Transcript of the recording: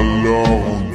alone.